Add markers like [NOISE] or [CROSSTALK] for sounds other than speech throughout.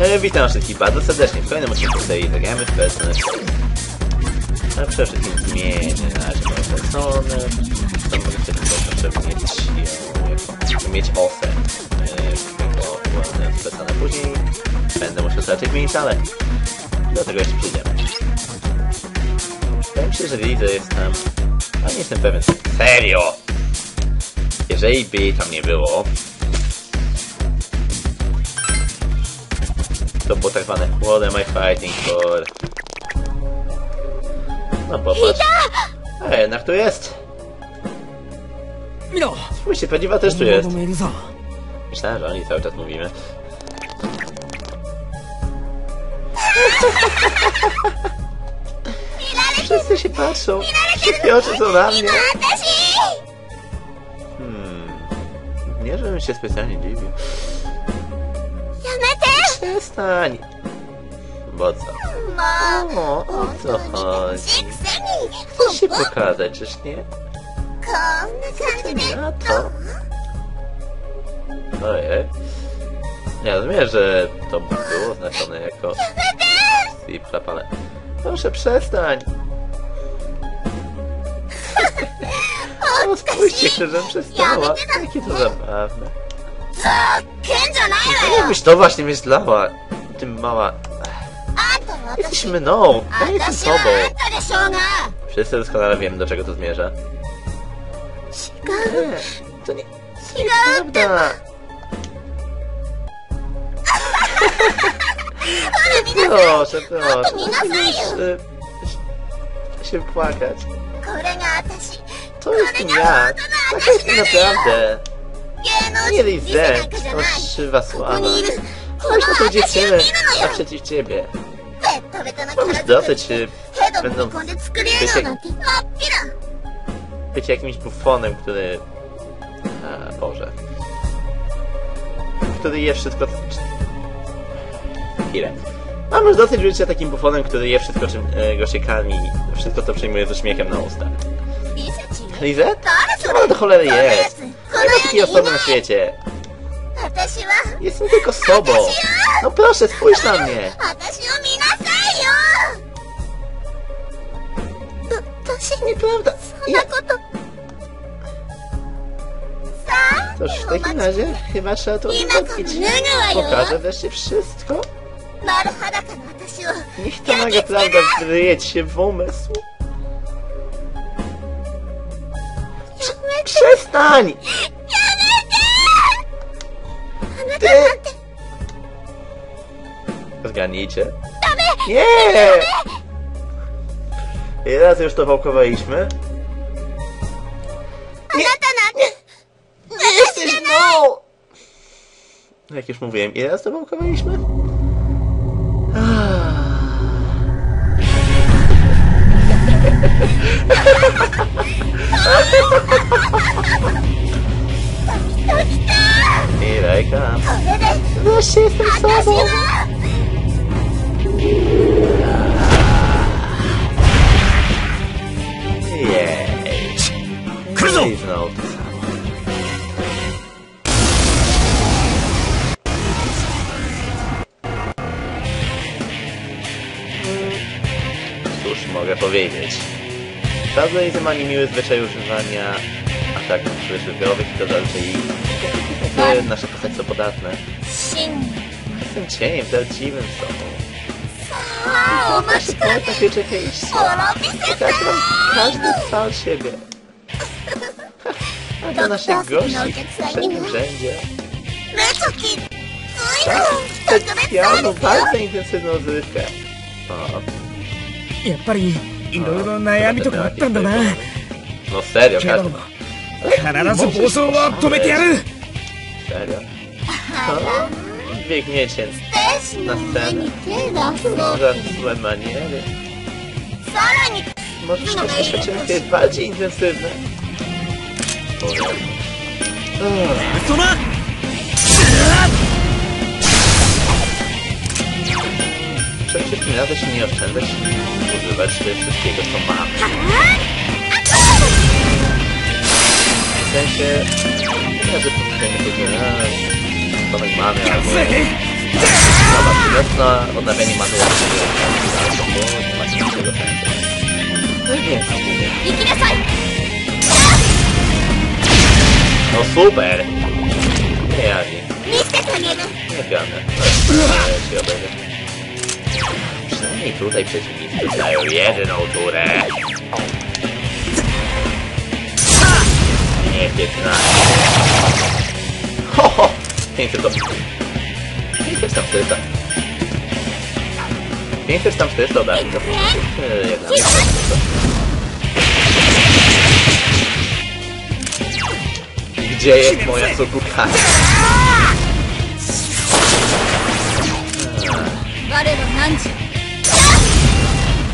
E, witam wszystkich bardzo serdecznie w kolejnym odcinku serii Zagramy w Persona 6. A przede wszystkim zmienię na razie moją personę. Mogę sobie tylko proszę mieć ją jako, mieć osę e, ułamne z personę. Później będę musiał raczej zmienić, ale do tego jeszcze przyjdziemy. Wydaje mi się, że Liza jest tam, ale nie jestem pewien. Serio! Jeżeli by tam nie było, to było tak zwane What am I fighting for? No popatrz. A jednak tu jest. Spójrzcie, prawdziwa też tu jest. Myślałem, że oni cały czas mówimy. Wszyscy się patrzą. Wszystkie oczy są na mnie. Hmm. Nie, żebym się specjalnie dziwił. Przestań. Bo co? O, o co chodzi? Chcesz się pokazać, czyż nie? Na to. Ojej. Ja rozumiem, że to było oznaczone jako Clap, ale... Proszę przestań! [LAUGHS] No spójrzcie, żebym przestała. Jakie to zabawne. Jakbyś to właśnie myślała, tym mała... Jesteś mną, ja jestem sobą. Wszyscy doskonale wiemy, do czego to zmierza. Nie, to nie... To nie prawda. Proszę, proszę. Musisz e, się płakać. To jestem ja. Taka jestem naprawdę. Nie Lizette, to szywa sława. Chodź na tą dziewczynę naprzeciw ciebie. Mam już dosyć, y, będą być jakimś bufonem, który... A, Boże. Który je wszystko... Chwilę. Mam już dosyć życia takim bufonem, który je wszystko, czym e, go się karmi. Wszystko to przyjmuje ze śmiechem na ustach. Lizette? Co ona do cholery jest? Najlepszej osoby na świecie! Jestem tylko sobą! No proszę, spójrz na mnie! Nieprawda! Ja... Toż w takim razie chyba trzeba to odwrócić. Pokażę wreszcie wszystko. Niech ta naga prawda wryje się w umysł. przestań! Ty! Zgadnijcie. Nie! I raz już to wałkowaliśmy. Nie, nie, nie jesteś mną! Jak już mówiłem, ile raz to wałkowaliśmy? Here I come. Wreszcie jestem sobą. Jej. Cóż mogę powiedzieć? Bowblade ma niemiły zwyczaj używania ataków żywiołowych i to raczej [LAUGHS] jakby nasze postacie są podatne. 真 Jestem cieniem, prawdziwym sobą. ああお待 Nasze ちください poeta pieczekieście. 滅びせ Pokaż wam każdy stal siebie. A dla naszych gości wszędzie wszędzie. 目つきつい Tak, の特別 specjalną, ですよ bardzo intensywną rozrywkę. O, やっぱりいろいろ悩みとかあったんだな No serio, けど każdy. 必ず暴走は止めてやる Serio. Co? Biegniecie 天使の上に手出そう za złe maniery. さらに Może szukać doświadczenia jest bardziej intensywne. O, Jezu. Ugh. そな Przede wszystkim radzę się nie oszczędzać i używać wszystkiego, co mamy. W sensie... Nie wiem, że poszukajmy tego na... Spanek mamy albo... Zabaw wiosna, odnawianie mamy łatwiej. Bo nie macie niczego chętnego. No i nie, nie. No super! Nie jawi. Lepiane. Ja się obejdę. Przynajmniej tutaj przeciwnicy dają jedyną turę. nie 15. Ho, ho! Pięknie to. 544. 544 od Arika. Jednak nie Gdzie jest moja Sokukara?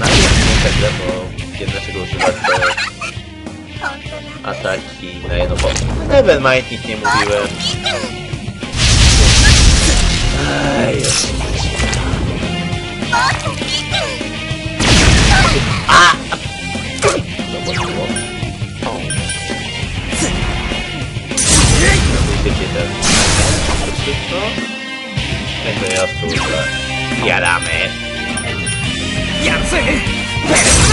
Najpierw nie tak, bo wiem dlaczego używać to... ataki na jedno pole. Nevermind, nic nie mówiłem. Ej, już. もっと見て A! Zobaczyło. O. Wiecie ten... Wszystko? Tego ja służę. Jaramy. や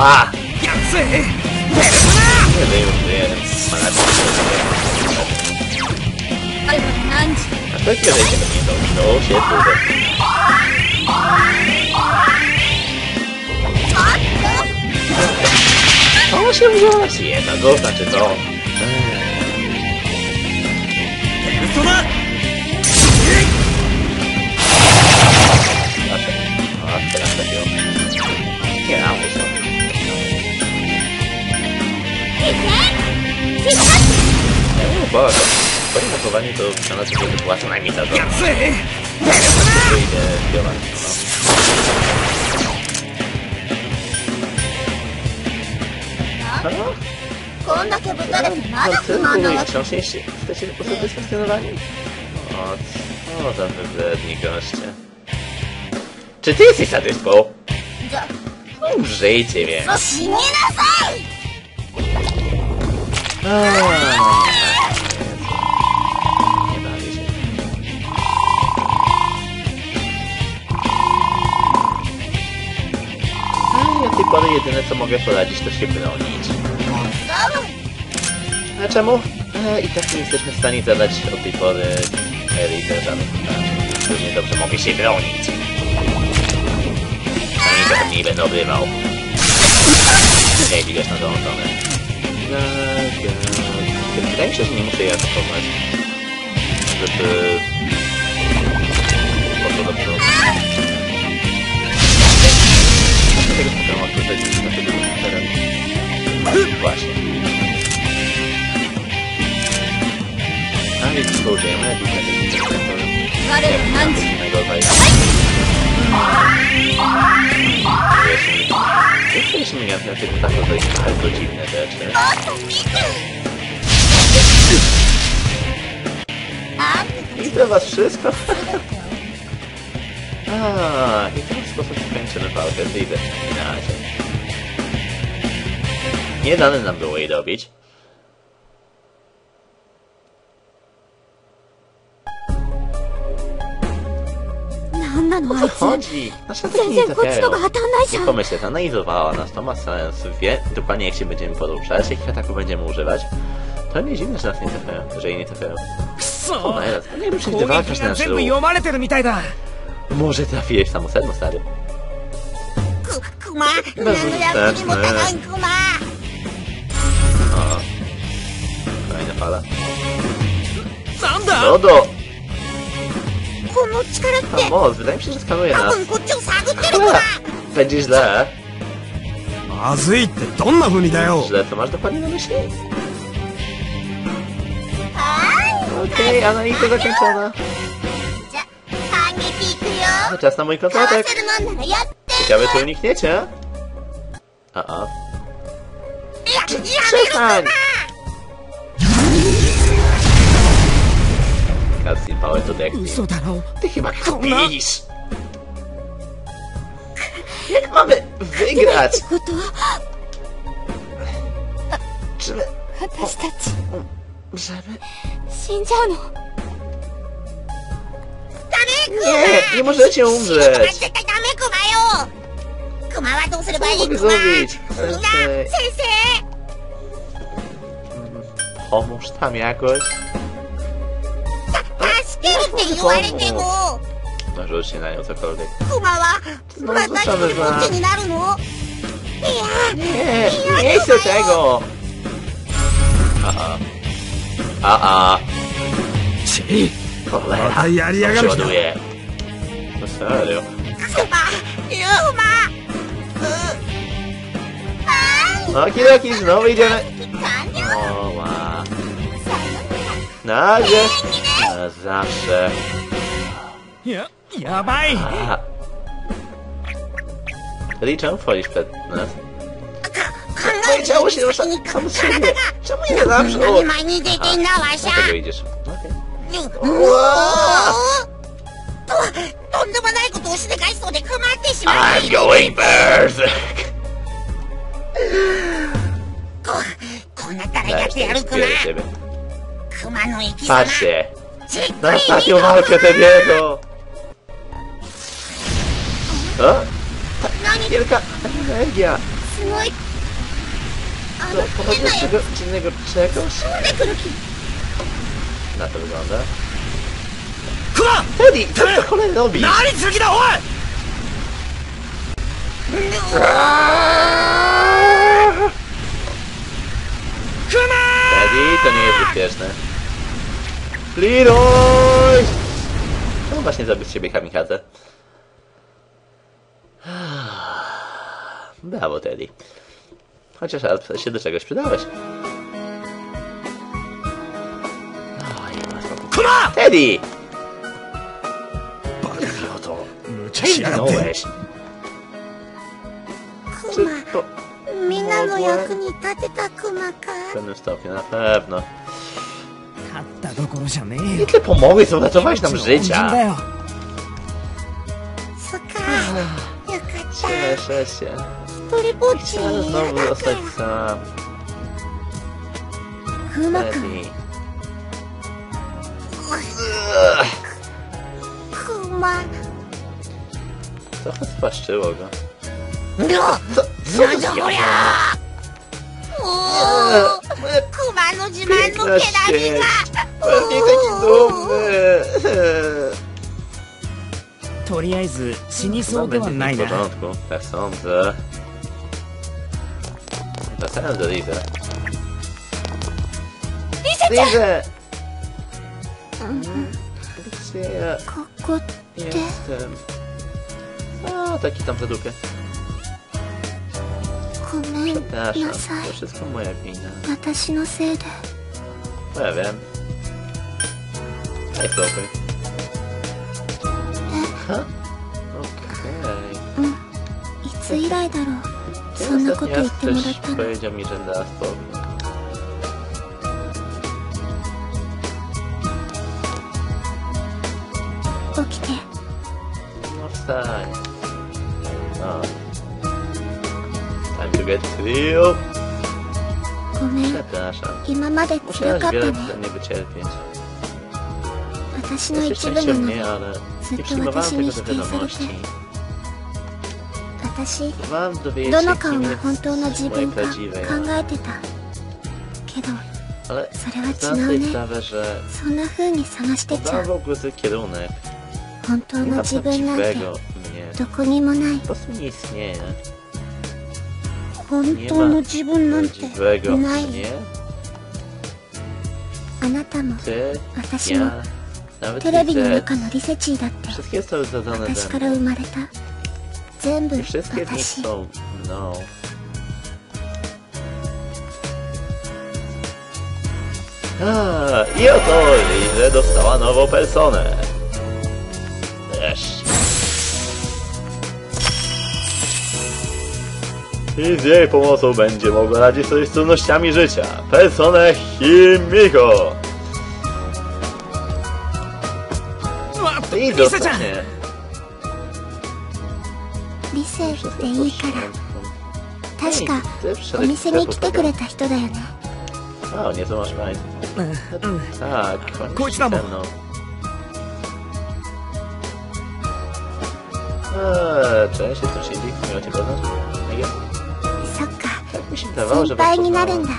Ah! Ya sé. Me veo bien. I think they're making me know. No shit, dude. 楽しみじゃないし、えな、どうしたちょっと。ペルソナあってなったけど。いや、Nie, bo twoje zachowanie to na sobie wypłaca najmniej za to. やるぜ Wyjdę śpiewać, no. Halo? こんだけぶたれてまだ不 Ty 満な mówisz, わけ wciąż jesteście jesteście usatysfakcjonowani? O, co za wybredni goście. Czy ty jesteś sadyspą? じゃ Użyjcie mnie. あ死になさい Nie Co mogę poradzić to się bronić. A czemu? E, I tak nie jesteśmy w stanie zadać od tej pory Elite żadnych pytań. Równie dobrze mogę się bronić. Przynajmniej trochę mniej będę obrywał. Nie widać na tą stronę. Wydaje mi się, że nie muszę je atakować. Żeby... znaczy to tak, to jest bardzo dziwne rzeczy. Widzę was wszystko. [LAUGHS] A, i w ten sposób kończymy walkę z Lidy. Na razie. Nie dane nam było jej dobić. no o co chodzi? No, Nasza tak nie interesują. Nie pomyślę, zanalizowała nas, to ma sens. Wie dokładnie jak się będziemy poruszać, jakich ataków będziemy używać. To nie dziwne, że nas nie trafiają, że jej nie trafiają. Co? No, nie wiem, czy ty walczysz na Może trafiłeś samo sedno, stary. Kuma! Bezużyteczny. Kuma! O. Fajna fala. Sanda! Dodo! この力っ Ta て moc, wydaje mi się, że skanuje 多 nas. 分こっちを探ってるクマ Cholera! Będzie źle. まずいってどんな風にだよ Źle, co masz dokładnie na myśli? は Okej, analiza zakończona. ーいじゃ反撃いくよ To czas na mój かわ kontratak. せるもんならやって Ciekawe, czy unikniecie? A, a. ややめろ Przestań! Cutscene power to deck. 嘘だろ Ty chyba kpisz! Jak mamy wygrać? ことは Czy my... 私たち Żeby... 死んじゃうのダメクマ Nie, nie możecie 絶 umrzeć! 対ダメクマよクマはどうすればいい Co mogę クマ zrobić? みんな Sensei. 先生 Pomóż tam jakoś. してるって言われても。ないでクマはっちになるの？いやね最後ああ。ああ。ちやりやがるあよクママびじゃないまあ。なぜ、Uh, that's there. Yeah, yeah, bye. Ah. Liczę twoich 15. Powiedziało się, że sam sobie. Czemu nie zawsze? O, a, dlatego idziesz. Okay. ととんでもないことをしでかいそうで困ってしまい I'm going berserk ここうなったらやってやるクマクマの生き様 Patrzcie, Na ostatnią walkę Tediego! O? Wielka energia! To pochodzi z czego, innego czegoś? Na to wygląda. Teddy! Co to cholera robi? Teddy, to nie jest bezpieczne. Leroy! No właśnie zabić ciebie kamikadze. [SIGHS] Brawo, Teddy. Chociaż raz się do czegoś przydałeś. Oj, ma spokój. クマ Teddy! バカ Idioto. 無茶しやがって Zginąłeś. ク Czy マ to みんなの役に立てたクマか w pewnym stopniu, na pewno. Nie よ tyle pomogłeś, co uratowałeś nam 恩人 życia. だよそっかよかった Cieszę się. 一人ぼっち Ale 嫌 znowu だか zostać sam. うまく Teddy. クマ Trochę spaszczyło go. の Co, co なんじゃこりゃおー Eee, クマの自慢の毛並みが 手がひどむ。とりあえず死にそうではないな。That's sounds Lisa. Lisa! Lisa! Você. Cocote. Ah, tá aqui, tampa do quê? Comenta. Poxa, essa mulher aqui, né? Whatever. It's open. Huh? Okay. いつ以来だろう。そんなこと言ってもらったの。Powiedział mi, że na wspomnę. time. Oh. Time to get real. ごめん。今まで辛かったね。Musiałeś wiele nie wycierpieć. 私の一部なのずっと私に否定されて私どの顔が本当の自分か考えてた？けどそれは違うね。そんな風に探してちゃう。本当の自分なんてどこにもない。本当の自分なんていない。あなたも私も nawet テレビの Zed. 中のリセチーだって Wszystkie zostały zadane 私 ze から mną. 生まれた全部 I wszystkie z nich 私 są mną. A, I oto Lizę dostała nową personę. Wreszcie. I z jej pomocą będzie mogła radzić sobie z trudnościami życia. Personę Himiko. リサちゃん。理性っていいから。確かお店に来てくれた人だよね。そましいさあい、になるんだ。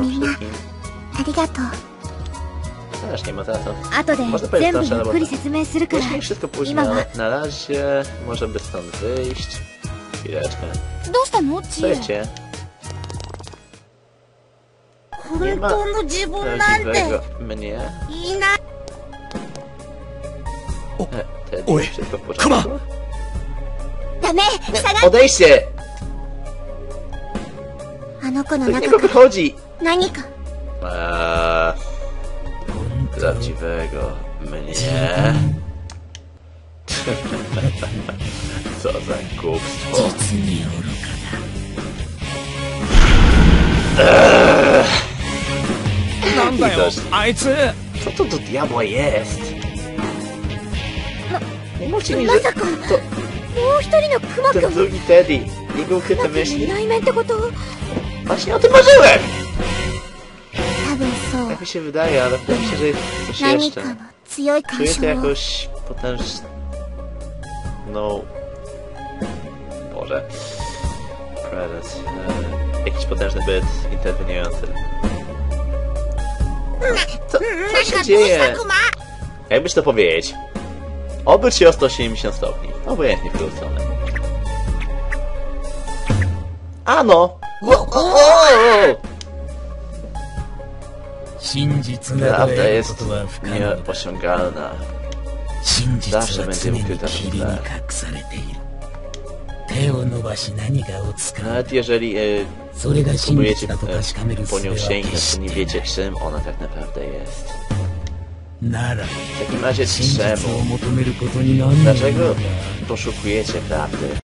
みんな、ありがとう。後で全部ゆっくり説明するから。今は。どうしたの？チエ本当の自分なんて。いない。おおいマ。ダメてあの子の中何か。あ prawdziwego mnie. Co za głupstwo. なんだよ Widocznie. あいつ Co to do diabła jest? Nie mówcie mi, ま że さか もう一人のクマ ten くん drugi Teddy. Jego ukryte だって myśli. 内面ってこと Właśnie o tym marzyłem! tak mi się wydaje, ale wydaje mi się, że jest coś jeszcze. Czuję to jakoś potężne... No... Boże... Predator... E, jakiś potężny byt interweniujący. Co, co się dzieje? Jakbyś to powiedzieć? Obróć się o 180 stopni. Obojętnie w którą stronę. Ano! O, o, o! 真実が Prawda 得る jest ことは不可能だ nieosiągalna. 真実は zawsze 常 będzie に ukryta 霧に w 隠されている手を伸ばし何かを使う Nawet jeżeli e, それが真 próbujecie 実だと確かめる e, 術 po は nią 決 sięgnąć, し to nie て wiecie ない czym ona tak naprawdę jest. なら W takim razie 真実を czemu? 求めることになんないの Dlaczego だ poszukujecie prawdy?